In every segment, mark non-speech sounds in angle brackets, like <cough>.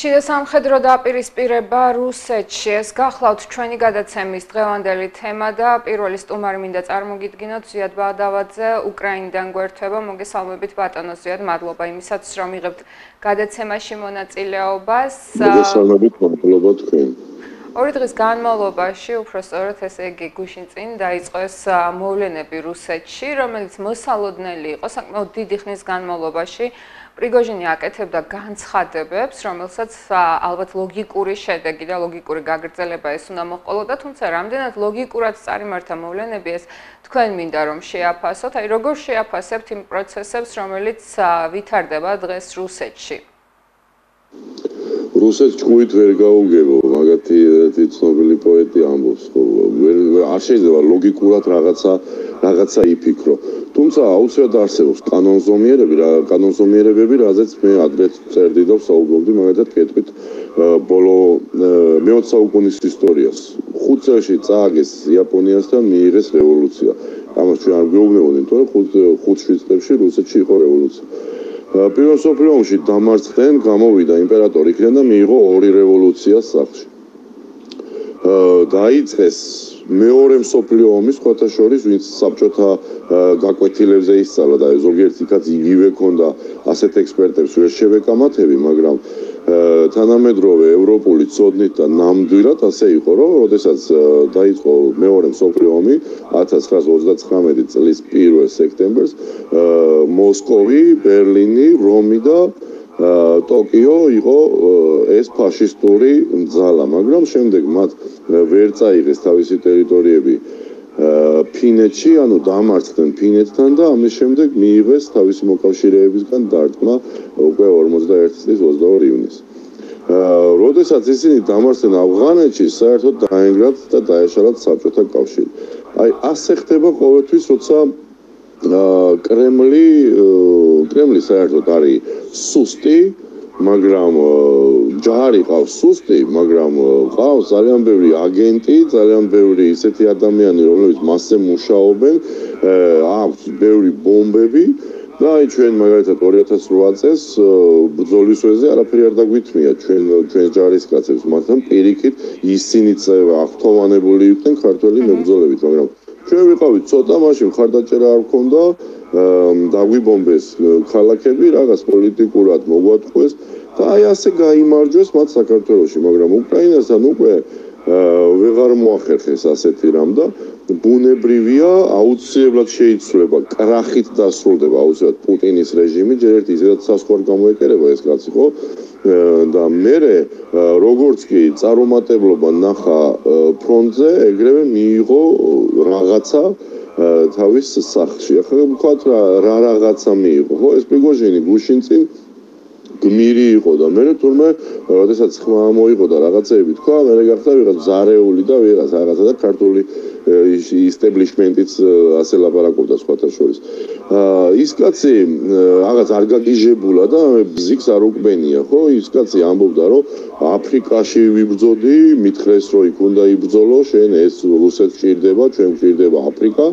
შიდა სამხედრო დაპირისპირება რუსეთში. ეს გახლავთ ჩვენი გადაცემის დღევანდელი თემა და პირველი სტუმარი მინდა წარმოგიდგინოთ. ზიად ბაღდავაძე უკრაინიდან გვერდება მოგესალმებით ბატონო ზიად მადლობა იმისაც რომ იღებთ გადაცემაში მონაწილეობას. მოგესალმებით მადლობა თქვენ. ორი დღის განმავლობაში უფრო სწორედ ესე იგი გუშინ წინ დაიწყო ეს მოვლენები რუსეთში, რომელიც მოსალოდნელი იყო საკმაოდ დიდი ხნის განმავლობაში. პრიგოჟინი აკეთებდა განცხადებებს, რომელსაც ალბათ ლოგიკური შედეგი და ლოგიკური გაგრძელება ეს უნდა მოყოლოდა, თუმცა რამდენად ლოგიკურად წარიმართა მოვლენები ეს თქვენ მინდა რომ შეაფასოთ, აი როგორ შეაფასებთ იმ პროცესებს, რომელიც ვითარდება დღეს რუსეთში? რუსეთს ჭუით ვერ გაუგებო. მაგათი ერთი ცნობილი პოეტი ამბობს ხო ვერ არ შეიძლება ლოგიკურად რაღაცა რაღაცა იფიქრო. თუმცა აუცილებლად არსებობს კანონზომიერები რა კანონზომიერებები რაზეც მე ადრე წერდი და საუბრობდი მაგათად კეთვით ბოლო მე-20 საუკუნის ისტორიას. ხუთ წელში წააგეს იაპონიასთან მიიღეს რევოლუცია. ამას ჩვენ არ გვეუბნებოდნენ თორე ხუთ ხუთ წელში რუსეთში იყო რევოლუცია პირველ სოფლიო ომში დამარცხდნენ, გამოვიდა იმპერატორი იქიდან და მიიღო ორი რევოლუცია სახში. აა დაიწყეს მეორე სოფლიო ომის ხოთა შორის, ვინც საბჭოთა გაკვეთილებზე ისწავლა და ზოგიერთი კაც იგივე ქონდა ასეთ ექსპერტებს ვერ შევეკამათები, მაგრამ თანამედროვე ევროპული ცოდნით და ნამდვილად ასე იყო, რომ ოდესაც დაიწყო მეორე მსოფლიო ომი 1939 წლის 1 სექტემბერს, მოსკოვი, ბერლინი, რომი და ტოკიო იყო ეს ფაშისტური ძალა, მაგრამ შემდეგ მათ ვერ წაიღეს თავისი ტერიტორიები ფინეთში, ანუ დამარცხდნენ ფინეთთან და ამის შემდეგ მიიღეს თავისი მოკავშირეებისგან დარტყმა უკვე 41 წლის 22 ივნისს. როდესაც ისინი დამარცხდნენ ავღანეთში, საერთოდ დაენგრათ და დაეშალათ საბჭოთა კავშირი. აი, ასე ხდება ყოველთვის, როცა კრემლი, კრემლი საერთოდ არის სუსტი, მაგრამ ჯარი ყავს სუსტი, მაგრამ ყავს ძალიან ბევრი აგენტი, ძალიან ბევრი ისეთი ადამიანი, რომლებიც მასზე მუშაობენ, აქვს ბევრი ბომბები და აი ჩვენ მაგალითად 2008 წელს ბრძოლის ვეზე არაფერი არ დაგვითმია ჩვენ ჩვენ ჯარისკაცებს, მაგრამ პირიქით ისინიც აღთოვანებული იყვნენ ქართველი მებრძოლებით, მაგრამ ჩვენ ვიყავით ცოტა მაშინ ხარდაჭერა არ ქონდა დაგვიბომბეს ქალაქები, რაღაც პოლიტიკურად მოგვატყუეს და აი ასე გამოიმარჯვეს მათ საქართველოში, მაგრამ უკრაინასთან უკვე ვეღარ მოახერხეს ასეთი რამ და ბუნებრივია აუცილებლად შეიცვლება კრახით დასრულდება აუცილებლად პუტინის რეჟიმი ჯერ ერთი ისედაც სასხვარ გამოეკერება ეს კაცი ხო და მე როგორც კი წარუმატებლობა ნახა ფრონტზე ეგრევე მიიღო რაღაცა თავის სახში. ახლა ვთქვათ რა რაღაცა მიიღო. ხო, ეს პრიგოჟინი გუშინ წინ გმირი იყო და მე თურმე, როდესაც ხმა მოიღო და რაღაცეები თქვა, მე გახდა ვიღაც ზარეული და ვიღაც რაღაცა და ქართული ისტებლიშმენტიც ასე ლაპარაკობდა სხვათა შორის. ის კაცი რაღაც არ გაგიჟებულა და ბზიქს არ უკბენია, ხო? ის კაცი ამბობდა, რომ აფრიკაში ვიბრძოდი, მithres რომ იქ უნდა იბრძოლო, შენ ეს რუსეთს ჭირდება, ჩვენ ჭირდება აფრიკა,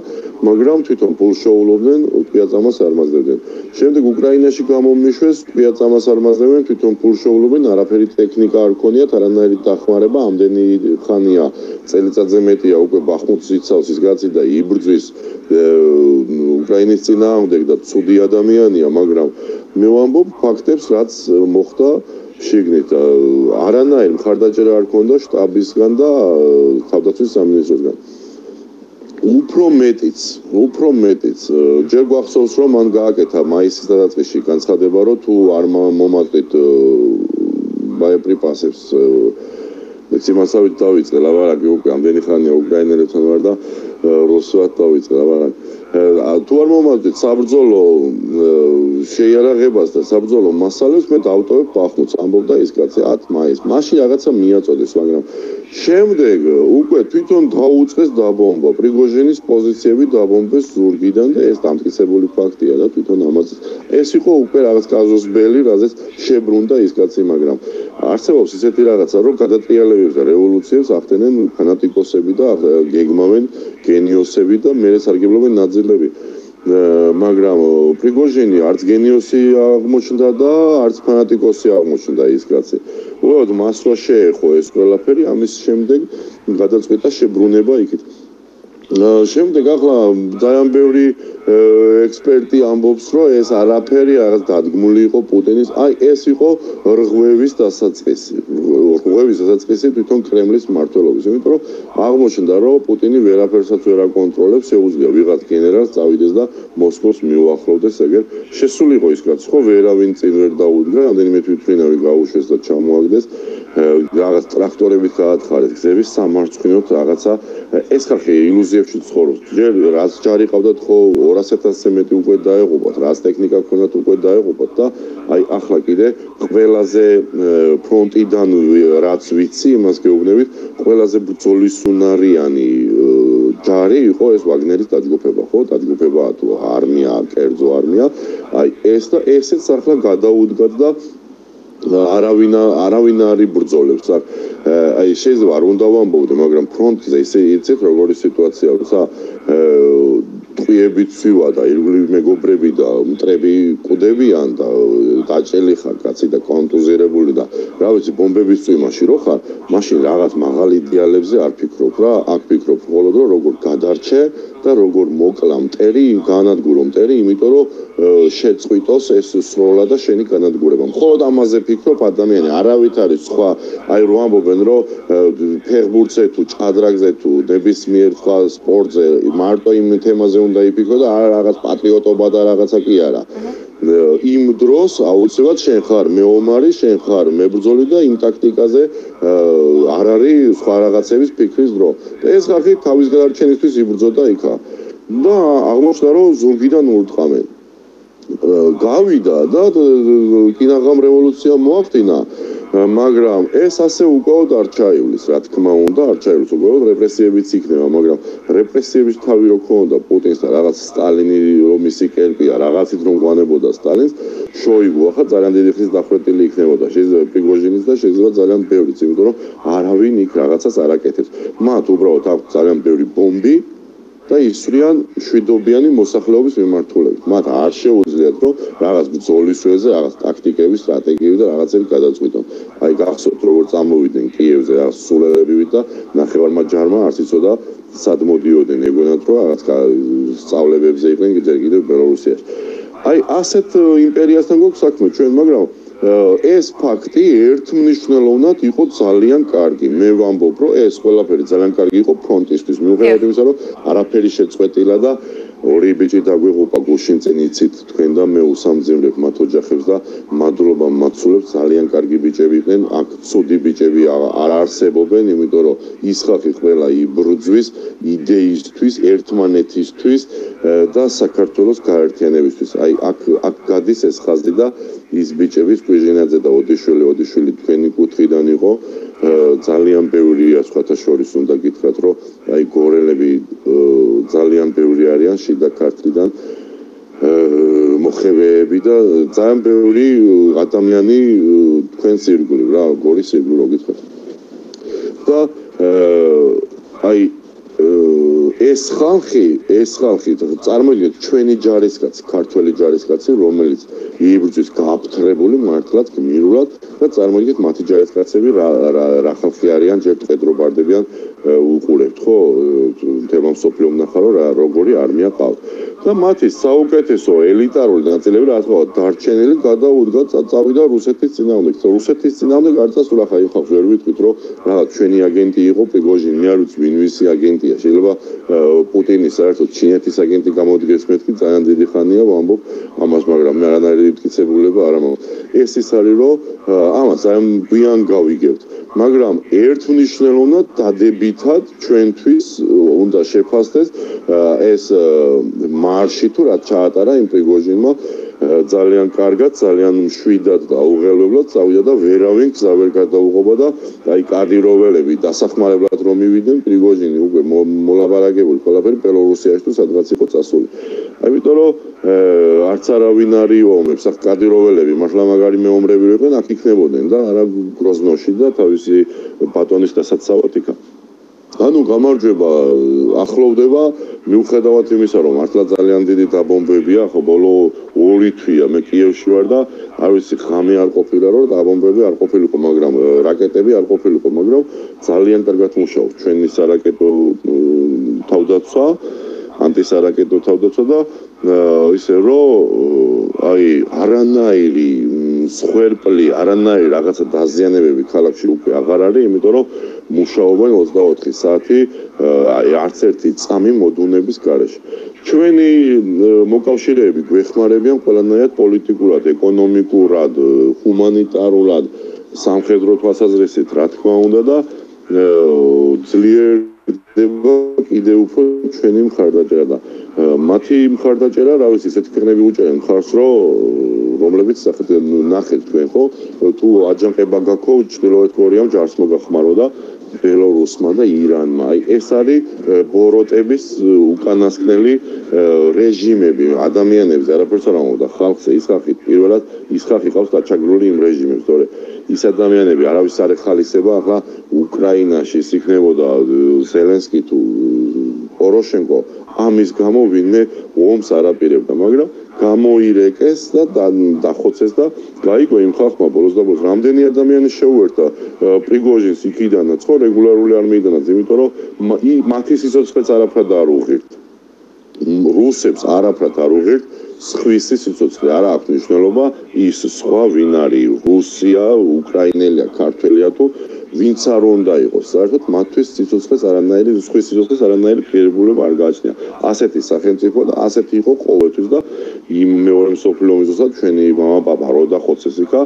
მაგრამ თვითონ პულშოულობდნენ, პიაწამას არ მაძებდნენ. შემდეგ უკრაინაში გამომიშვეს, პიაწამას არ მაძებდნენ, თვითონ პულშოულობენ, არაფერი ტექნიკა არ ქონიათ, არანაირი დახმარება, ამდენი ხანია, წელიწადზე მეტია უკვე ბახმუთს სიცავსის გაციდა იბრძვის უკრაინის წინააღმდეგ და ცუდი ადამიანია, მაგრამ მე ვამბობ ფაქტებს, რაც მოხდა შიგნით. არანაირი მხარდაჭერა არ ქონდა штаბისგან და თავდაცვის სამინისტროსგან. უფრო მეტიც, უფრო მეტიც. ჯერ გვახსოვს რომ მან გააკეთა მაისის დაწყისში განცხადება, რომ თუ არ მომაკვდით ბაეპრიპასებს მეც იმასავით დავიწყე ლაბარაკი უკვე ამდენი ხანია უკრაინელებთან ვარ და რუსულად დავიწყე ლაბარაკი. თუ არ მომავალთ საბრძოლო შეიარაღებას და საბრძოლო მასალებს მე დავტოვებ ბახმუთს ამბობდა ის კაცი 10 მაისს მაშინ რაღაცა მიაწოდეს მაგრამ შემდეგ უკვე თვითონ დაუწყეს დაბომბა. პრიგოჟინის პოზიციები დაბომბეს ზურგიდან და ეს დამტკიცებული ფაქტია და თვითონ ამას ეს იყო უკვე რაღაც კაზუსბელი რაზეც შებრუნდა ის კაცი მაგრამ არსებობს ისეთი რაღაცა რომ გადატრიალებებს და რევოლუციებს ახდენენ ფანატიკოსები და გეგმავენ გენიოსები და მე სარგებლობენ ნაძ ნაწილები მაგრამ პრიგოჟინი არც გენიოსი აღმოჩნდა და არც ფანატიკოსი აღმოჩნდა ის კაცი. უბრალოდ მას რა შეეხო ეს ყველაფერი ამის შემდეგ გადაწყვეტა შებრუნება იქით შემდეგ ახლა ძალიან ბევრი ექსპერტი ამბობს, რომ ეს არაფერი რაღაც დადგმული იყო პუტინის. აი ეს იყო რღვევის დასაწყისი. რღვევის დასაწყისი თვითონ კრემლის მმართველობის. იმიტომ რომ აღმოჩნდა, რომ პუტინი ვერაფერსაც ვერ აკონტროლებს, შეუძლია ვიღაც გენერალს წავიდეს და მოსკოვს მიუახლოვდეს ეგერ. შესულიყო ის რაც ხო ვერავინ წინ ვერ დაუდგა, რამდენიმე თვითმფრინავი გაუშვეს და ჩამოაგდეს. რაღაც ტრაქტორებით გაათხარეს გზების სამარცხინოთ რაღაცა ეს ხალხი ილუზიებში ცხოვრობს. ჯერ რაც ჯარი ყავდათ ხო 200.000-ზე მეტი უკვე დაეღუპათ, რაც ტექნიკა ქონდათ უკვე დაეღუპათ და აი ახლა კიდე ყველაზე ფრონტიდან რაც ვიცი, იმას გეუბნებით, ყველაზე ბრძოლისუნარიანი ჯარი იყო ეს ვაგნერის დაჯგუფება, ხო? დაჯგუფება თუ არმია, კერძო არმია. აი ეს და ესეც ახლა გადაუდგათ და არავინ არავინ არის ბრძოლებს. აქ აი შეიძლება არ უნდა ვამბობდე მაგრამ ფრონტზე ისე იცით როგორი სიტუაციაა ხა ტყიებით ვივა და ირგვლივ მეგობრები და მტრები ყუდებიან და დაჭელი ხარ კაცი და კონტუზირებული და რა ვიცი ბომბების წვიმაში რო ხარ მაშინ რაღაც მაღალი იდეალებზე არ ფიქრობ რა აქ ფიქრობ მხოლოდ რომ როგორ გადარჩე და როგორ მოკლა მტერი განადგურო მტერი იმიტომ რომ შეწყვიტოს ეს სროლა და შენი განადგურება. მხოლოდ ამაზე ფიქრობ ადამიანი არავით არის სხვა აი რო ამბობენ რომ ფეხბურთზე თუ ჭადრაგზე თუ ნებისმიერ სხვა სპორტზე მარტო იმ თემაზე უნდა იფიქრო და არა რაღაც პატრიოტობა და რაღაცა კი არა. იმ დროს აუცილებლად შენ ხარ მეომარი, შენ ხარ მებრძოლი და იმ ტაქტიკაზე არ არის სხვა რაღაცების ფიქრის დრო. ეს ხალხი თავის გადარჩენისთვის იბრძოდა იქა. და აღმოჩნდა რომ ზურგიდან ურტყამენ. გავიდა და კინაღამ რევოლუცია მოახდინა. მაგრამ ეს ასე უკავოდ არ ჩაივლის, რა თქმა უნდა, არ ჩაივლის უკავოდ რეპრესიებიც იქნება, მაგრამ რეპრესიების თავი რო ქონდა პუტინს და რაღაც სტალინი რომ მისი კერპია, რაღაცით რომ გვანებოდა სტალინს, შოიგუ ახლა ძალიან დიდი ხნის დახვეტილი იქნებოდა, შეიძლება პრიგოჟინის და შეიძლება ძალიან ბევრიც, იმიტომ რომ არავინ იქ რაღაცას არ აკეთებს. მათ უბრალოდ აქვს ძალიან ბევრი ბომბი და ისვრიან შვიდობიანი მოსახლეობის მიმართულებით. მათ არ შეუძლიათ, რომ რაღაც ბრძოლის შეზე, რაღაც ტაქტიკების, სტრატეგიები და რაღაცები გადაწყვიტონ. აი გახსოვთ, როგორ წამოვიდნენ კიევზე რაღაც სულელები და ნახევარმა ჯარმა არც იცოდა სად მოდიოდნენ, ეგონათ რომ რაღაც სწავლებებზე იყვნენ ჯერ კიდევ ბელორუსიაში. აი ასეთ იმპერიასთან გვაქვს საქმე ჩვენ, მაგრამ ეს ფაქტი ერთმნიშვნელოვნად იყო ძალიან კარგი. მე ვამბობ, რომ ეს ყველაფერი ძალიან კარგი იყო ფრონტისთვის. მიუხედავად იმისა, რომ არაფერი შეწყვეტილა და ორი ბიჭი დაგვიღუპა გუშინ წინ იცით თქვენ და მე უსამძიმრებ მათ ოჯახებს და მადლობა მაცულებს ძალიან კარგი ბიჭები იყვნენ. აქ ცუდი ბიჭები არ არსებობენ, იმიტომ რომ ის ხალხი ყველა იბრძვის იდეისთვის, ერთმანეთისთვის და საქართველოს გაერთიანებისთვის. აი აქ აქ გადის ეს ხაზი და ის ბიჭების კვიჟინაძე და ოდიშვილი ოდიშვილი თქვენი კუთხიდან იყო ძალიან ბევრია სხვათა შორის უნდა გითხრათ რომ აი გორელები ძალიან ბევრი არიან შიდა ქართლიდან. მოხევეები და ძალიან ბევრი ადამიანი თქვენს ირგვლივ რა გორის ირგვლივ რო გითხრათ. და აი ეს ხალხი, ეს ხალხი წარმოიდგინეთ ჩვენი ჯარისკაცი, ქართველი ჯარისკაცი, რომელიც იბრძვის გაფთრებული მართლაც გმირულად და წარმოიდგინეთ მათი ჯარისკაცები რა რა ხალხი არიან, ჯერ პეტრობარდებიან უყურებთ ხო? თემამ სოფლიო ნახარო რა როგორი არმია ყავთ. და მათი საუკეთესო ელიტარული ნაწილები რა თქმა უნდა დარჩენილი გადაუდგა წავიდა რუსეთის წინააღმდეგ. რუსეთის წინააღმდეგ არცას თუ ახლა იხავს ვერ ვიტყვით რომ რაღაც ჩვენი აგენტი იყო პრიგოჟინი მე არ ვიცი ვინ ვისი აგენტია. შეიძლება პუტინის საერთოდ ჩინეთის აგენტი გამოდიდეს მეთქი ძალიან დიდი ხანია ვამბობ ამას მაგრამ მე არანაირი მტკიცებულება არ ამაქვს ეს ის არის რომ ამას აი ბიან გავიგებთ მაგრამ ერთმნიშვნელოვნად დადებითად ჩვენთვის უნდა შეფასდეს ეს მარში თუ რაც ჩაატარა იმ პრიგოჟინმა ძალიან კარგად, ძალიან მშვიდად და უღელებლად წავიდა და ვერავინ გზა ვერ გადაუღობა და აი კადიროველები დასახმარებლად რომ მივიდნენ პრიგოჟინი უკვე მოლაპარაკებული ყველაფერი ბელორუსიაში თუ სადღაც იყო წასული. აი იმიტომ რომ არც არავინ არის ომებს, ახ კადიროველები მართლა მაგარი მეომრები იყვნენ, აქ იქნებოდნენ და არა გროზნოში და თავისი ბატონის დასაცავად იქა. ანუ გამარჯვება ახლოვდება. მიუხედავად იმისა რომ მართლა ძალიან დიდი დაბომბებია ხო ბოლო ორი თვია მე კიევში ვარ და არ ვიცი ხამე არ ყოფილა რომ დაბომბები არ ყოფილიყო მაგრამ რაკეტები არ ყოფილიყო, მაგრამ ძალიან კარგად მუშაობს. ჩვენი სარაკეტო თავდაცვა, ანტისარაკეტო თავდაცვა და ისე რომ აი არანაირი სხერპლი, არანაირი რაღაცა დაზიანებები ქალაქში უკვე აღარ არის, იმიტომ რომ მუშაობენ 24 საათი აი არც ერთი წამი მოდუნების გარეშე. ჩვენი მოკავშირეები გვეხმარებიან ყველანაირად პოლიტიკურად, ეკონომიკურად, ჰუმანიტარულად, სამხედრო თვალსაზრისით, რა თქმა უნდა და ძლიერდება კიდე უფრო ჩვენი მხარდაჭერა და მათი მხარდაჭერა, რა ვიცი, ესეთი ქვეყნები უჭერენ მხარს, რომ რომლებიც ნახეთ თქვენ ხო, თუ აჯანყება გაქო ჩრდილოეთ კორეამ ჯარს მოგახმარო და ბელორუსმა და ირანმა. აი ეს არის ბოროტების უკანასკნელი რეჟიმები, ადამიანებს არაფერს არ ამოდა ხალხს ის ხალხი პირველად ის ხალხი ყავს დაჩაგრული იმ რეჟიმებს, თორე ის ადამიანები არავის არ ეხალისება, ახლა უკრაინაში იქნებოდა ზელენსკი თუ პოროშენკო ამის გამო ვინმე ომს არაპირებდა, მაგრამ გამოირეკეს და დახოცეს და გაიგო იმ ხალხმა ბოლოს და ბოლოს რამდენი ადამიანი შეუერთა პრიგოჟინს იქიდანაც ხო რეგულარული არმიიდანაც, იმიტომ რომ მათი სიცოცხლეც არაფრად არ უღირთ. რუსებს არაფრად არ უღირთ. სხვისი სიცოცხლე არა აქვს მნიშვნელობა ის სხვა ვინ არის რუსია, უკრაინელია, ქართველია თუ ვინც არ უნდა იყოს საერთოდ მათთვის სიცოცხლეს არანაირი ზღვის სიცოცხლეს არანაირი პირებულება არ გააჩნია ასეთი სახელმწიფო და ასეთი იყო ყოველთვის და იმ მეორე მსოფლიო ომის დროს ჩვენი мама папа როდა ხოცეს იქა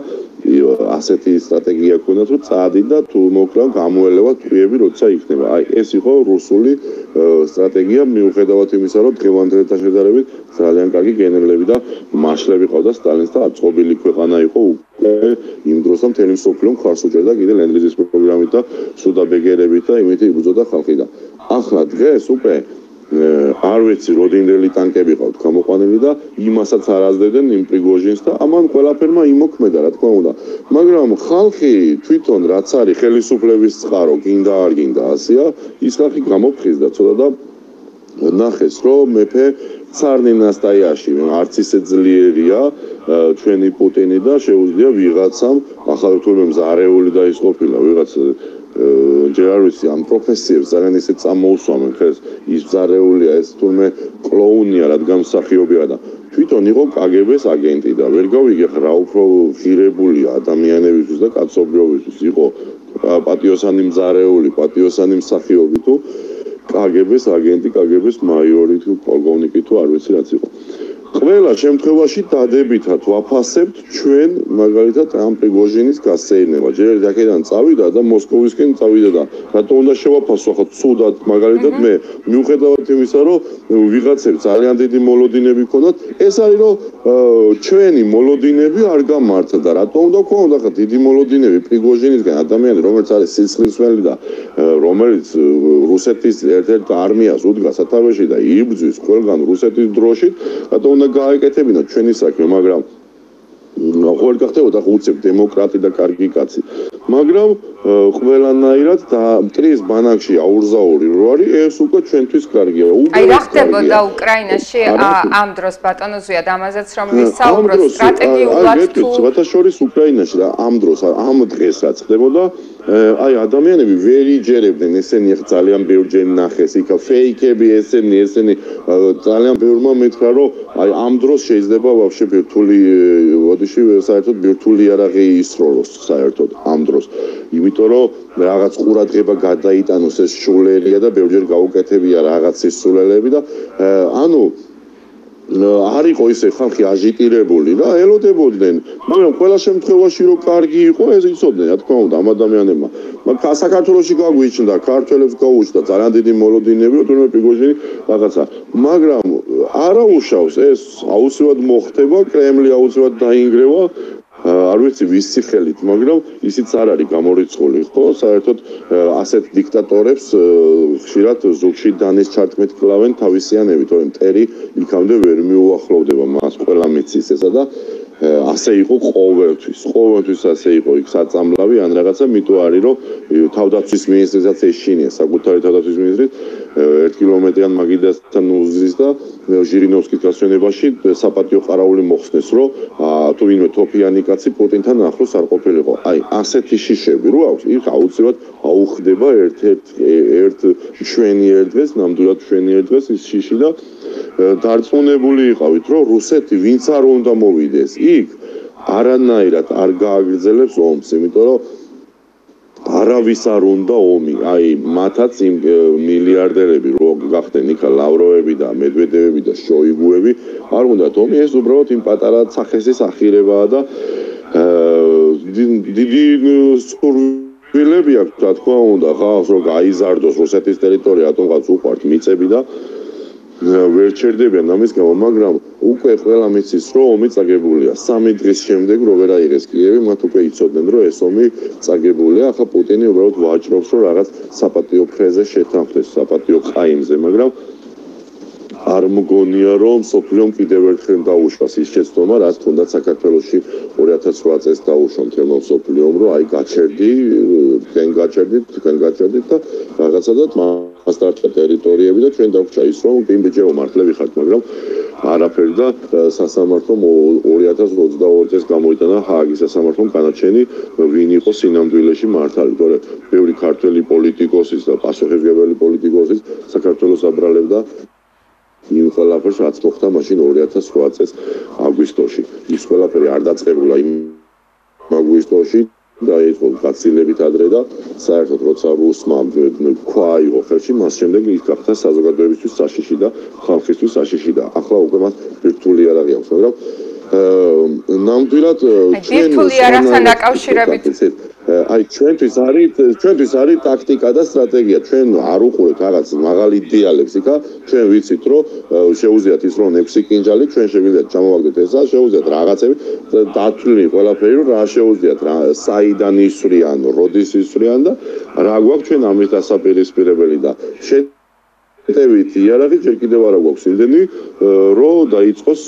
ასეთი სტრატეგია ქონდა თუ წადი და თუ მოკლა გამოელევა ტყიები როცა იქნება აი ეს იყო რუსული სტრატეგია მიუხედავად იმისა რომ დღევანდელთა შედარებით ძალიან კარგი გენერლები და მარშლები ყავდა სტალინს და აწყობილი ქვეყანა იყო იმ დროს ამ თემის სოფლიო მხარს უჭერდა კიდე ლენდლიზის პროგრამით და სუდაბეგერებით და იმით იბრძოდა ხალხი და ახლა დღეს უკვე არ ვიცი როდინდელი ტანკები ყავთ გამოყვანილი და იმასაც არ აზრდნენ იმ პრიგოჟინს და ამან ყველაფერმა იმოქმედა რა თქმა უნდა. მაგრამ ხალხი თვითონ რაც არის ხელისუფლების წყარო გინდა არ გინდა ასია ის ხალხი გამოფხიზ და ცოტა და ნახეს რომ მეფე ცარნინასტაიაში არც ისე ძლიერია ჩვენი პუტინი და შეუძლია ვიღაცამ ახალ თურმე მზარეული და ის ყოფილა ვიღაც ჯერ არ ვიცი ამ პროფესიებს ძალიან ისე წამოუსვამენ ხეს ის მზარეულია ეს თურმე კლოუნია რადგან მსახიობია და თვითონ იყო კგბ-ს აგენტი და ვერ გავიგე რა უფრო ღირებული ადამიანებისთვის და კაცობრიობისთვის. იყო პატიოსანი მზარეული პატიოსანი მსახიობი თუ კგბ-ს აგენტი, კგბ-ს მაიორი თუ პოლკოვნიკი თუ არ ვიცი რაც იყო. ყველა შემთხვევაში დადებითად ვაფასებთ ჩვენ მაგალითად ამ პრიგოჟინის გასეირნება. ჯერ აქედან წავიდა და მოსკოვისკენ წავიდა და რატო უნდა შევაფასო? ხო ცუდად მაგალითად მე მიუხედავად იმისა რომ ვიღაცებს ძალიან დიდი მოლოდინები ქონდათ ეს არის რომ ჩვენი მოლოდინები არ გამართა და რატო უნდა ქონდა ხო დიდი მოლოდინები პრიგოჟინისგან ადამიანი რომელიც არის სიცხვისმელი და რომელიც რუსეთის ერთ-ერთ არმიას უდგა სათავეში და იბრძვის ყველგან რუსეთის დროშით რატო უნდა გააკეთებინა ჩვენი საქმე, მაგრამ ყოველ გახდებოდა უცებ დემოკრატი და კარგი კაცი. მაგრამ ყველანაირად და მტრის ბანაკში აურზაური რო არის, ეს უკვე ჩვენთვის კარგია. აი რა ხდებოდა უკრაინაში ამ დროს ბატონოზია და ამაზეც რომ ვისაუბროთ სტრატეგიულად თუ 2000 შორის უკრაინაში და ამ დროს ამ დღეს რაც ხდებოდა აი ადამიანები ვერ იჯერებდნენ ესენი ახ ძალიან ბევრჯერ ნახეს იქა ფეიქები ესენი ესენი ძალიან ბევრმა მითხრა რომ აი ამ დროს შეიძლება ვაფშე ბირთული ოდიში საერთოდ ბირთული არაღი ისროლოს საერთოდ ამ დროს. იმიტომ რომ რაღაც ყურადღება გადაიტანოს ეს შულერია და ბევრჯერ გაუკეთებია რაღაც ისულელები და ანუ არ იყო ისე ხალხი აჟიტირებული და ელოდებოდნენ, მაგრამ ყველა შემთხვევაში რომ კარგი იყო, ეს იცოდნენ, რა თქმა უნდა, ამ ადამიანებმა. მაგრამ საქართველოსი გაგვიჩნდა, ქართველებს გაუჩნდა ძალიან დიდი მოლოდინები, თუმცა პიგოჟინი რაღაცა. მაგრამ არა უშავს ეს აუცილებლად მოხდება, კრემლი აუცილებლად დაინგრევა, არ ვიცი ვისი ხელით, მაგრამ ისიც არ არის გამორიცხული, ხო? საერთოდ ასეთ დიქტატორებს ხშირად ზოგში დანის ჩარტმით კლავენ თავისიანები, თორემ ტერი იქამდე ვერ მიუახლოვდება მას ყველა მიცის ესა და ასე იყო ყოველთვის. ყოველთვის ასე იყო იქ საწამლავი ან რაღაცა, მიტო არის რომ თავდაცვის მინისტრისაც ეშინია საკუთარი თავდაცვის მინისტრი 1 კილომეტრიან მაგიდასთან უზის და ჟირინოვსკის გასვენებაში საპატიო ყარაული მოხსნეს, რომ თუ ვინმე თოფიანი კაცი პუტინთან ახლოს არ ყოფილიყო. აი, ასეთი შიშები რო აქვს, იქ აუცილებლად აუხდება ერთ-ერთ ერთ შვენი ერთ დღეს, ნამდვილად შვენი ერთ დღეს ის შიში და დარწმუნებული იყავით, რომ რუსეთი ვინც არ უნდა მოვიდეს იქ, არანაირად არ გააგრძელებს ომს, იმიტომ რომ არავის არ უნდა ომი. აი, მათაც იმ მილიარდერები რო გახდნენ იქა ლავროები და მედვედევები და შოიგუები, არ უნდათ ომი, ეს უბრალოდ იმ პატარა სახესის ახირებაა და დიდი სურვილები აქვს, რა თქმა უნდა, ხალხს რომ გაიზარდოს რუსეთის ტერიტორია, რატომღაც უყვართ მიწები და ვერ ჩერდებიან ამის გამო, მაგრამ უკვე ყველა მიცის, რომ ომი წაგებულია. სამი დღის შემდეგ რო ვერ აიღეს კიევი, მათ უკვე იცოდნენ, რომ ეს ომი წაგებულია. ახლა პუტინი უბრალოდ ვაჭრობს, რომ რაღაც საპატიო ფრეზე შეთანხმდეს, საპატიო ყაიმზე, მაგრამ არ მგონია რომ სოფლიომ კიდევ ერთხელ დაუშვას ის შეცდომა რაც თუნდაც საქართველოსში 2008 წელს დაუშვა მთელმა სოფლიომ რომ აი გაჩერდი თქვენ გაჩერდით თქვენ გაჩერდით და რაღაცა და მასტარტა ტერიტორიები და ჩვენ დაგვჭა ის რომ ბიმბიჯე მომართლები ხართ მაგრამ არაფერი და სასამართლომ 2022 წელს გამოიტანა ჰააგის სასამართლომ განაჩენი ვინ იყო სინამდვილეში მართალი. თორე ბევრი ქართველი პოლიტიკოსის და პასუხისმგებელი პოლიტიკოსის საქართველოს აბრალებდა იმ ყველაფერს რაც მოხდა მაშინ 2008 წელს აგვისტოში. ის ყველაფერი არ დაწყებულა იმ აგვისტოში და იყო გაცილებით ადრე და საერთოდ როცა რუსმა ქვა იყო ხელში მას შემდეგ ის გახდა საზოგადოებისთვის საშიში და ხალხისთვის საშიში და ახლა უკვე მას ვირტუალი არ აღიარებს მაგრამ ნამდვილად ჩვენ ვირტუალი არასთან დაკავშირებით აი ჩვენთვის არის ჩვენთვის არის ტაქტიკა და სტრატეგია. ჩვენ არ უყურებთ რაღაც მაღალ იდეალებს, იქა ჩვენ ვიცით, რომ შეუძლიათ ის რომ ნეფსი კინჯალი ჩვენ შეგვიძლია ჩამოვაგდეთ ესა, შეუძლიათ რაღაცები დათვლილი ყველაფერი რომ რა შეუძლიათ რა საიდან ისვრიან, როდის ისვრიან და რა გვაქვს ჩვენ ამის დასაპირისპირებელი და შენ შეტევით იარაღი ჯერ კიდევ არ აქვს იმდენი რომ დაიწყოს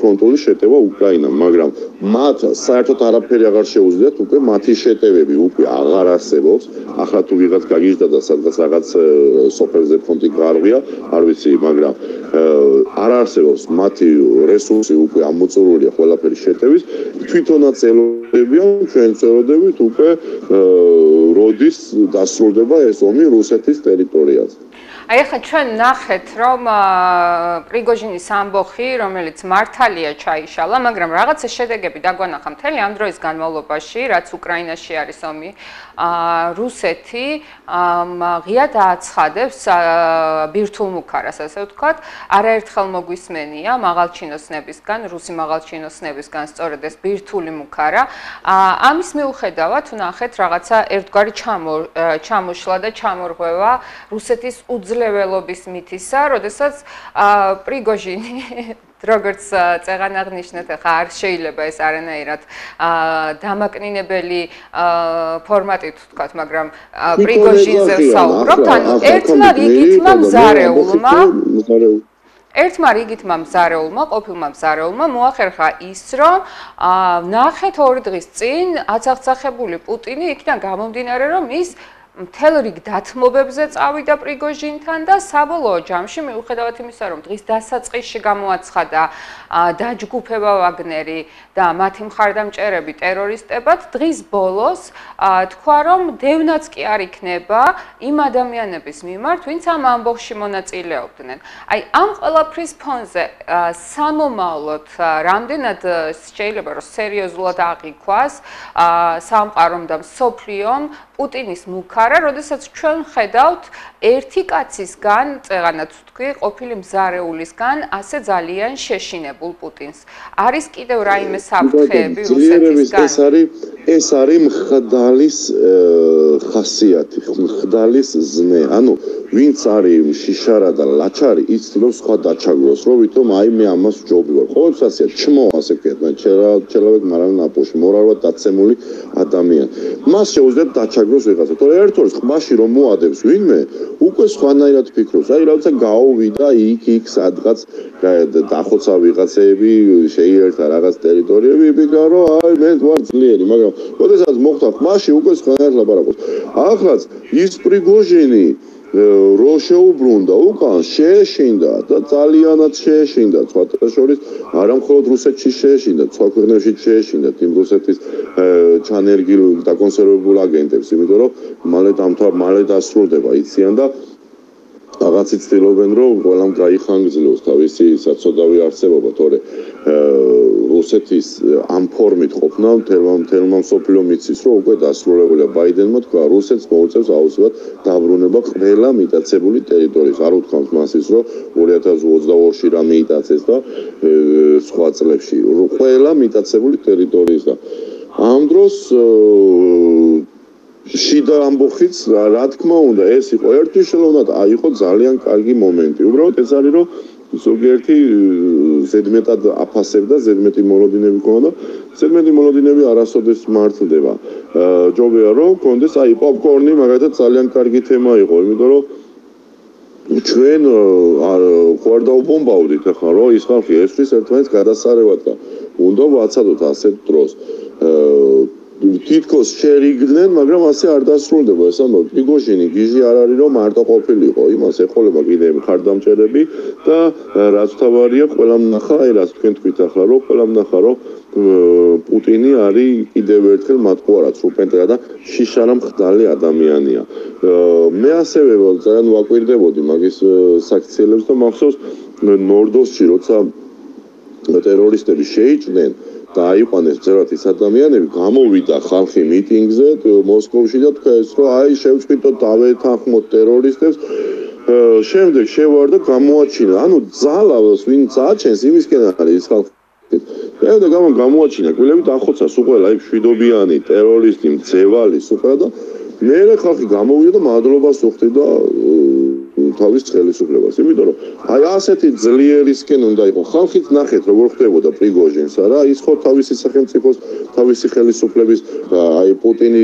ფრონტული შეტევა უკრაინამ მაგრამ მათ საერთოდ არაფერი აღარ შეუძლიათ უკვე მათი შეტევები უკვე აღარ არსებობს. ახლა თუ ვიღაც გაგიჟდა და სადღაც რაღაც სოფელზე ფრონტი გარღვია არ ვიცი მაგრამ არ არსებობს მათი რესურსი უკვე ამოწურულია ყველაფერი შეტევის. თვითონაც ელოდებიან ჩვენ წელოდებით უკვე როდის დასრულდება ეს ომი რუსეთის ტერიტორიაზე აი ახლა ჩვენ ნახეთ რომ პრიგოჟინის ამბოხი რომელიც მართალია ჩაიშალა მაგრამ რაღაცა შედეგები დაგვანახა მთელი ამ დროის განმავლობაში რაც უკრაინაში არის ომი. რუსეთი ღია დააცხადებს ბირთულ მუქარას ასე ვთქვათ. არაერთხელ მოგვისმენია მაღალჩინოსნებისგან რუსი მაღალჩინოსნებისგან სწორედ ეს ბირთული მუქარა. ამის მიუხედავად ნახეთ რაღაცა ერთგვარი ჩამოშლა და ჩამორღვევა რუსეთის უძლეველობის მითისა როდესაც პრიგოჟინი <laughs> როგორც წეღან აღნიშნეთ, ხა არ შეიძლება ეს არანაირად დამაკნინებელი ფორმატით ვთქვათ, მაგრამ პრიგოჟინზე ვსაუბრობთ, ანუ ერთმა რიგითმა მზარეულმა ერთმა რიგითმა მზარეულმა, ყოფილმა მზარეულმა მოახერხა ის, რომ ნახეთ ორი დღის წინ აცახცახებული პუტინი იქიდან გამომდინარე, რომ ის მთელ რიგ დათმობებზე წავიდა პრიგოჟინთან და საბოლოო ჯამში მიუხედავად იმისა, რომ დღის დასაწყისში გამოაცხადა დაჯგუფება ვაგნერი და მათი მხარდამჭერები ტერორისტებად, დღის ბოლოს თქვა, რომ დევნაც კი არ იქნება იმ ადამიანების მიმართ, ვინც ამ ამბოხში მონაწილეობდნენ. აი, ამ ყველაფრის ფონზე სამომავლოდ რამდენად შეიძლება რომ სერიოზულად აღიქვას სამყარომ და სოფლიომ პუტინის მუქარა, როდესაც ჩვენ ხედავთ ერთი კაცისგან, წეღანაც თქვი, ყოფილი მზარეულისგან ასე ძალიან შეშინებულ პუტინს. არის კიდევ რაიმე საფრთხეები რუსეთისგან? ეს არის ეს არის მხდალის ხასიათი, მხდალის ზნე. ანუ ვინც არის შიშარა და ლაჩარი ის ცდილობს სხვა დაჩაგროს რომ ვითომ აი მე ამას ჯობი ვარ ყოველთვის ასეა ჩმო ასე ვქეთ მე ჩერა ჩელავეთ მაგრამ ნაპოში მორალურად დაცემული ადამიანი მას შეუძლია დაჩაგროს ვიღაცა თორე ერთ ორს ყმაში რომ მოადებს ვინმე უკვე სხვანაირად ფიქრობს აი რაღაცა გაოვიდა იქ იქ სადღაც დახოცა ვიღაცები შეიერთა რაღაც ტერიტორიები ფიქრა რომ აი მე ვარ ძლიერი მაგრამ ოდესაც მოხდა ყმაში უკვე სხვანაირად ლაპარაკობს. ახლაც ის პრიგოჟინი რო შეუბრუნდა უკან შეეშინდა და ძალიანაც შეეშინდა სხვა შორის არა მხოლოდ რუსეთში შეეშინდა სხვა ქვეყნებში შეეშინდა იმ რუსეთის ჩანერგილ და კონსერვებულ აგენტებს იმიტომ რომ მალე დამთავ მალე დასრულდება იციან და რაღაცი ცდილობენ რომ ყველამ გაიხანგძლოს თავისი საწოდავი არსებობა თორე რუსეთის ამ ფორმით ყოფნა თერმომ თერმომ სოფლიო მიცის რომ უკვე დასრულებულია ბაიდენმა თქვა რუსეთს მოუწევს აუცილებლად დაბრუნება ყველა მიტაცებული ტერიტორიის. არ უთქვამს მას ის რომ 2022-ში რა მიიტაცეს და სხვა წლებში. ყველა მიტაცებული ტერიტორიის და ამ დროს შიდა ამბოხიც რა თქმა უნდა ეს იყო ერთი შელოვნად აი იყო ძალიან კარგი მომენტი უბრალოდ ეს არის რომ ზოგიერთი ზედმეტად აფასებდა, ზედმეტი მოლოდინები ქონდა, ზედმეტი მოლოდინები არასოდეს მართლდება. ჯობია რომ კონდეს აი პოპკორნი მაგალითად ძალიან კარგი თემა იყო, იმიტომ რომ ჩვენ ხوار დაუბომბავდით ახლა რომ ის ხალხი ერთვის ერთმანეთს გადასარევად და უნდა ვაცადოთ ასეთ დროს. აა თითქოს შერიგდნენ, მაგრამ ასე არ დასრულდება ეს ამბავი. პიგოჟინი გიჟი არ არის რომ მარტო ყოფილიყო, იმას ეყოლება კიდე ხარდამჭერები და რაც თავარია, ყველამ ნახა, აი რაც თქვენ თქვით ახლა, რომ ყველამ ნახა, რომ პუტინი არის კიდევ ერთხელ მათყუარაც უპენტრა და შიშარა მხდალი ადამიანია. მე ასევე ძალიან ვაკვირდებოდი მაგის საქციელებს და მახსოვს ნორდოსში როცა ტერორისტები შეიჭდნენ დაიყვანეს ძერათ ის ადამიანები გამოვიდა ხალხი მიტინგზე მოსკოვში და თქვეს რომ აი შევწყვიტოთ დავეთანხმოთ ტერორისტებს. შემდეგ შევარ და გამოაჩინა. ანუ ძალავს ვინც აჩენს იმისკენ არის ის ხალხი. შემდეგ გამო გამოაჩინა. კვილები დახოცა სულ ყველა აი შვიდობიანი ტერორისტი მძევალი სულ ყველა და მე ხალხი გამოვიდა და მადლობას უხდი და თავის ხელისუფლებას. იმიტომ რომ აი ასეთი ძლიერისკენ უნდა იყოს. ხალხით ნახეთ როგორ ხდებოდა პრიგოჟინს, არა? ის ხო თავისი სახელმწიფოს, თავისი ხელისუფლების აი პუტინი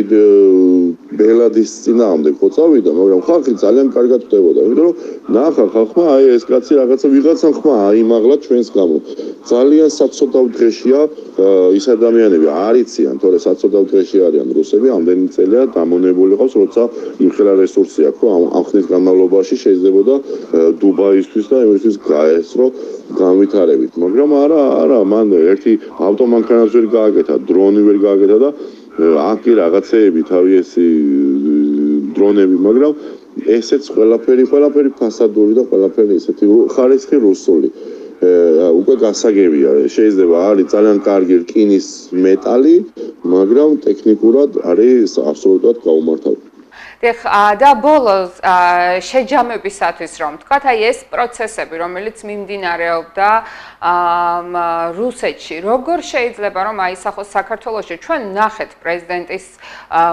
ბელადის წინააღმდეგ ხო წავიდა, მაგრამ ხალხი ძალიან კარგად ხდებოდა. იმიტომ რომ ნახა ხალხმა აი ეს კაცი რაღაცა ვიღაცამ ხმა აიმაღლა ჩვენს გამო. ძალიან საწოდავ დღეშია ის ადამიანები არიციან, თორე საწოდავ დღეში არიან რუსები, ამდენი წელია დამონებული ყავს, როცა იმხელა რესურსი აქვს, ამ ხნის განმავლობაში შეიძლებოდა დუბაისთვის და იმისთვის გაესრო განვითარებით. მაგრამ არა არა მან ერთი ავტომანქანას ვერ გააკეთა დრონი ვერ გააკეთა და აკი რაღაცეები თავისი დრონები მაგრამ ესეც ყველაფერი ყველაფერი ფასადური და ყველაფერი ესეთი ხარისხი რუსული. უკვე გასაგებია შეიძლება არის ძალიან კარგი რკინის მეტალი მაგრამ ტექნიკურად არის აბსოლუტურად გაუმართავი დიახ და ბოლოს შეჯამებისათვის რომ თქვათ აი ეს პროცესები რომელიც მიმდინარეობდა რუსეთში როგორ შეიძლება რომ აისახოს საქართველოსში ჩვენ ნახეთ პრეზიდენტის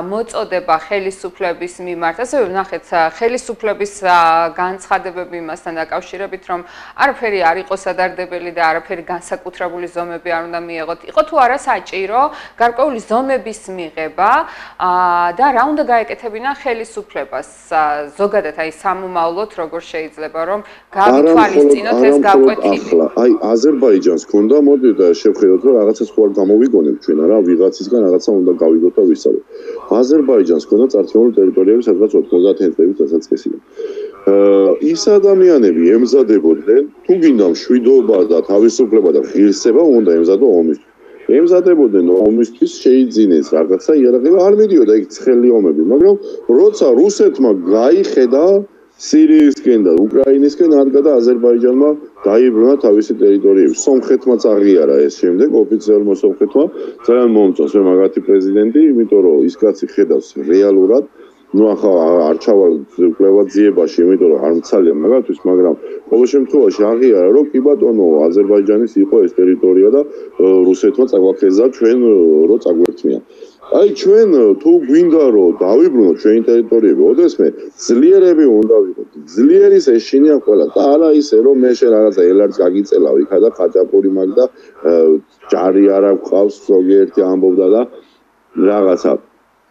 მოწოდება ხელისუფლების მიმართ ასე ნახეთ ხელისუფლების განცხადებები იმასთან დაკავშირებით რომ არაფერი არ იყოს ადარდებელი და არაფერი განსაკუთრებული ზომები არ უნდა მიიღოთ იყო თუ არა საჭირო გარკვეული ზომების მიღება და რა უნდა გაეკეთებინა ხელ ხელისუფლებას ზოგადად აი სამომავლოდ როგორ შეიძლება რომ გავითვალისწინოთ ეს გაკვეთილი? აი აზერბაიჯანს ქონდა მოდი და შევხედოთ რომ რაღაცას ხო არ გამოვიგონებთ ჩვენ რა ვიღაცისგან რაღაცა უნდა გავიგოთ და ვისწავლოთ აზერბაიჯანს ქონდა წარჩეული ტერიტორიები სადღაც 90 წლების დასაწყისიდან ის ადამიანები ემზადებოდნენ თუ გინდა მშვიდობა და თავისუფლება და ღირსება უნდა ემზადო ომის ემზადებოდნენ ომისთვის შეიძინეს რაღაცა იარაღება არ მიდიოდა იქ ცხელი ომები მაგრამ როცა რუსეთმა გაიხედა სირიისკენ და უკრაინისკენ ადგა და აზერბაიჯანმა დაიბრუნა თავისი ტერიტორიები. სომხეთმა წაღიარა ეს შემდეგ ოფიციალურმა სომხეთმა ძალიან მომწონს მე მაგათი პრეზიდენტი, იმიტომ რომ ის კაცი ხედავს რეალურად ну ახლა არ ჩავალ კლევაძიებაში, იმიტომ რომ არ მცალია მაგათთვის, მაგრამ ყოველ შემთხვევაში აღიარა რომ კი ბატონო, აზერბაიჯანის იყო ეს ტერიტორია და რუსეთმა წაგვაქეზა ჩვენ რო წაგვერთმია. აი ჩვენ თუ გვინდა რომ დავიბრუნოთ ჩვენი ტერიტორიები, ოდესმე ძლიერები უნდა ვიყოთ. ძლიერის ეშინია ყველა და არა ისე რომ მე შენ რაღაცა ელარს გაგიწელავ იქა და ხაჭაპური მაგ და ჯარი არა გვყავს ზოგიერთი ამბობდა და რაღაცა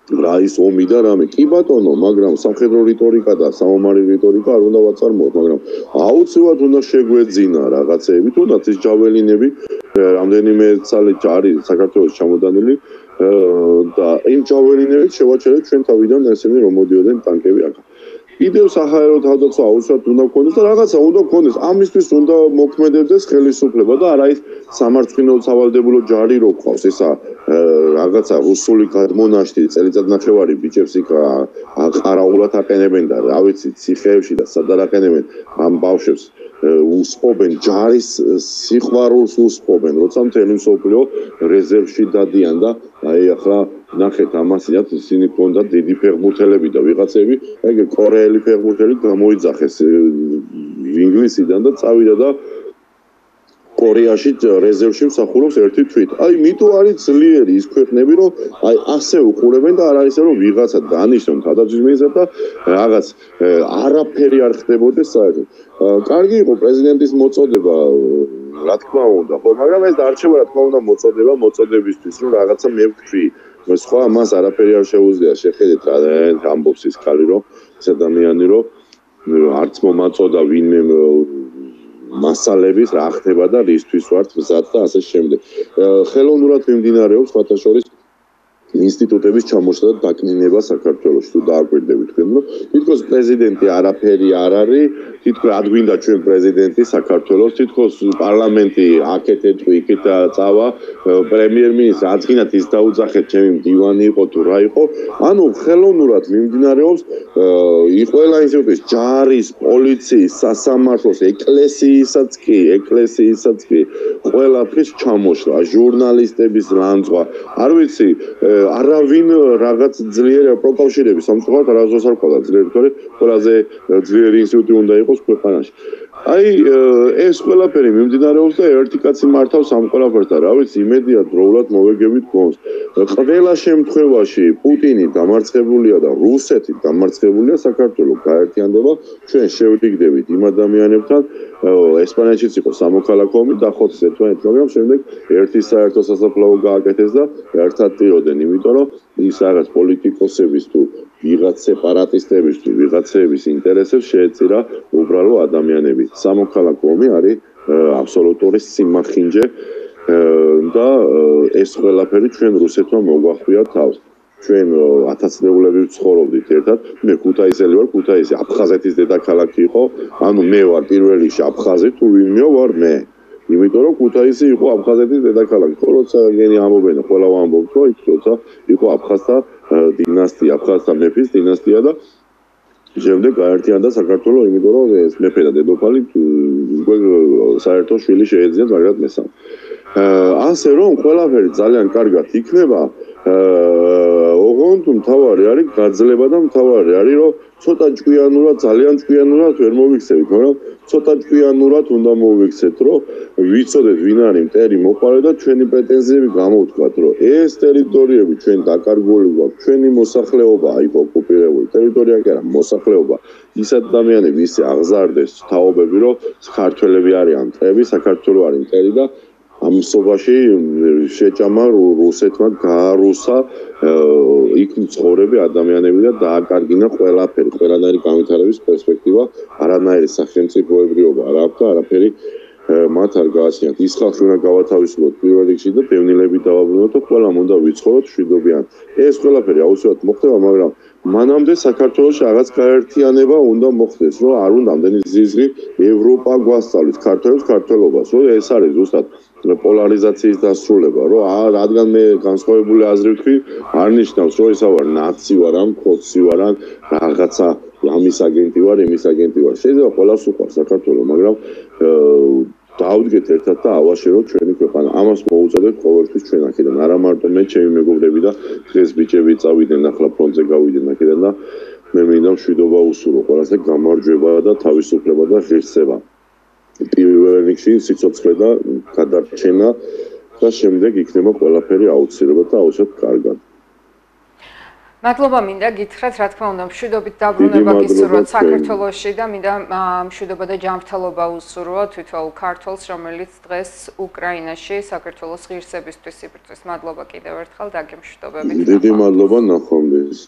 რა ის ომი და რამე? კი ბატონო მაგრამ სამხედრო რიტორიკა და საომარი რიტორიკა არ უნდა ვაწარმოოთ მაგრამ აუცილებლად უნდა შეგვეძინა რაღაცეები თუნდაც ის ჯაველინები რამდენიმე წელი ჯარი საქართველოს ჩამოდანილი და იმ ჯაველინებით შევაჩერეთ ჩვენ თავიდან ესენი რომ მოდიოდნენ ტანკები აქ კიდევ საჰაერო თავდაცვა აუცილებლად უნდა გქონდეს და რაღაცა უნდა გქონდეს ამისთვის უნდა მოქმედებდეს ხელისუფლება და არა ის სამარცხინო სავალდებულო ჯარი რო ყავს ესა რაღაცა რუსული გადმონაშთი წელიწად ნახევარი ბიჭებს იქ ყარაულად აყენებენ და რა ვიცი ციხეებში და სადარ აყენებენ ამ ბავშვებს უსპობენ ჯარის სიყვარულს უსპობენ როცა მთელი მსოფლიო რეზერვში დადიან და აი ახლა ნახეთ ამასიათ ისინი ქონდა დიდი ფეხბურთელები და ვიღაცები ეგ კორეელი ფეხბურთელი გამოიძახეს ინგლისიდან და წავიდა და კორეაში რეზერვში მსახურობს ერთი თვით. აი, მიტო არის ძლიერი ის ქვეყნები, რომ აი ასე უყურებენ და არ არის რომ ვიღაცა დანიშნონ თავდაცვისმიზად და რაღაც არაფერი არ ხდებოდეს საერთოდ. კარგი იყო პრეზიდენტის მოწოდება, რა თქმა უნდა, ხო, მაგრამ ეს დარჩება რა თქმა უნდა მოწოდება მოწოდებისთვის, რომ რაღაცა მე ვქვი. სხვა მას არაფერი არ შეუძლია შეხედეთ რა ამბობს ის ხალი რომ ეს ადამიანი რომ არც მომაწოდა ვინმე მასალების რა ხდება და რისთვის ვართ მზად და ასე შემდეგ. ხელოვნურად მიმდინარეობს ფათაშორის ინსტიტუტების ჩამოსვლა და დაკნინება საქართველოს თუ დააკვირდებით თქვენ რომ თითქოს პრეზიდენტი არაფერი არ არის თითქოს ადგვინდა ჩვენ პრეზიდენტი საქართველოს თითქოს პარლამენტი აკეთეთ თუ იქით წავა პრემიერ-მინისტრი აძღინათ ის დაუძახეთ ჩემი მდივანი იყო თუ რა იყო ანუ ხელოვნურად მიმდინარეობს ყველა ინსტიტუტის ჯარის პოლიციის სასამართლოს ეკლესიისაც კი ეკლესიისაც კი ყველაფრის ჩამოსვლა ჟურნალისტების ლანძღვა არ ვიცი არავინ რაღაც ძლიერ პროკავშირები სამწუხაროდ არასდროს არ ყოლა ძლიერი თორე ყველაზე ძლიერი ინსტიტუტი უნდა იყოს ქვეყანაში აი ეს ყველაფერი მიმდინარეობს და ერთი კაცი მართავს ამ ყველაფერს და რა ვიცი იმედია დროულად მოვეგებით გონს. ყველა შემთხვევაში პუტინი დამარცხებულია და რუსეთი დამარცხებულია საქართველოს გაერთიანდება ჩვენ შევდიგდებით იმ ადამიანებთან. ესპანეთშიც იყო სამოქალაქო ომი დახოთეს ერთმანეთს მაგრამ შემდეგ ერთი საერთო სასაფლაო გააკეთეს და ერთად ტიროდნენ იმიტომ რომ ის რაღაც პოლიტიკოსების თუ ვიღაც სეპარატისტების თუ ვიღაცების ინტერესებს შეეწირა უბრალო ადამიანები სამოქალაქო ომი არის აბსოლუტური სიმახინჯე და ეს ყველაფერი ჩვენ რუსეთმა მოგვახვია თავს ჩვენ 1000 წლებულები ვცხოვრობდით ერთად. მე ქუთაისელი ვარ, ქუთაისი აფხაზეთის დედაქალაქი იყო. ანუ მე ვარ პირველი აფხაზი, თუ ვინმეო ვარ მე. იმიტომ რომ ქუთაისი იყო აფხაზეთის დედაქალაქი. ხო, როცა გენი ამობენ, ყველა ამბობს, რომ იქ როცა იყო აფხაზთა დინასტია, აფხაზთა მეფის დინასტია და შემდეგ გაერთიანდა საქართველოს, იმიტომ რომ ეს მეფე და დედოფალი საერთო შვილი შეეძინათ, მაგრამ მესამ. აა ასე რომ ყველაფერი ძალიან კარგად იქნება. აა ოღონდ მთავარი არის გაძლება და მთავარი არის რომ ცოტა ჭკვიანურად ძალიან ჭკვიანურად ვერ მოვიქცევით მაგრამ ცოტა ჭკვიანურად უნდა მოვიქცეთ რომ ვიცოდეთ ვინ არის მტერი მოყარე და ჩვენი პრეტენზიები გამოვთქვათ რომ ეს ტერიტორიები ჩვენ დაკარგული გვაქვს ჩვენი მოსახლეობა აი ოკუპირებული ტერიტორია კი არა მოსახლეობა ის ადამიანები ისე აღზარდეს თაობები რომ საქართველოსი არიან მტერი საქართველოს არის მტერი და ამ სობაში შეჭამა რუსეთმა გაარუსა იქ მცხოვრები ადამიანები და დააკარგინა ყველაფერი, ყველანაირი განვითარების პერსპექტივა, არანაირი სახელმწიფოებრიობა. არ აქვს და არაფერი მათ არ გააჩნიათ. ის ხალხი უნდა გავათავისუფლოთ პირველ რიგში და პევნილები დავაბრუნოთ და ყველამ უნდა ვიცხოვროთ შვიდობიან. ეს ყველაფერი აუცილებლად მოხდება, მაგრამ მანამდე საქართველოს რაღაც გაერთიანება უნდა მოხდეს, რომ არ უნდა ამდენი ზიზღი ევროპა გვასწავლოს ქართველებს ქართველობას, რომ ეს არის ზუსტად პოლარიზაციის დასრულება, რომ რადგან მე განსხვავებული აზრი ვთქვი, არ ნიშნავს, რომ ისა ვარ ნაცი ვარ, ამ კოცი ვარ, რაღაცა ამის აგენტი ვარ, იმის აგენტი ვარ. შეიძლება ყველას უყვარს საქართველოს, მაგრამ დავდგეთ ერთად და ავაშეროთ ჩვენი ქვეყანა. ამას მოუწოდებ ყოველთვის ჩვენ აქედან. არა მარტო მე, ჩემი მეგობრები და დღეს ბიჭები წავიდნენ ახლა ფრონტზე გავიდნენ აქედან და მე მინდა მშვიდობა უსურო, ყველასე გამარჯვება და თავისუფლება და ღირსება. პირველ რიგში სიცოცხლე და გადარჩენა და შემდეგ იქნება ყველაფერი აუცილებლად და აუცილებლად კარგად. მადლობა მინდა გითხრათ, რა თქმა უნდა, მშვიდობით დაბრუნება გისურვოთ საქართველოსში და მინდა მშვიდობა და ჯანმრთელობა უსურვოთ თვითონ ქართულს, რომელიც დღეს უკრაინაში საქართველოს ღირსებისთვის სიბრძვის. მადლობა კიდევ ერთხელ და გემშვიდობებით. დიდი მადლობა ნახვამდის.